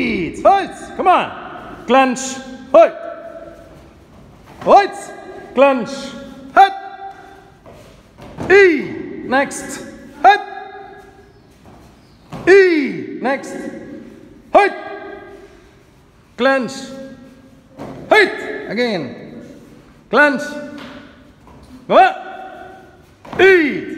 Eat. Come on. Clench. Hold. Clench. Head. E. Next. Head. E. Next. Hold. Clench. Hold. Again. Clench. Go on! E.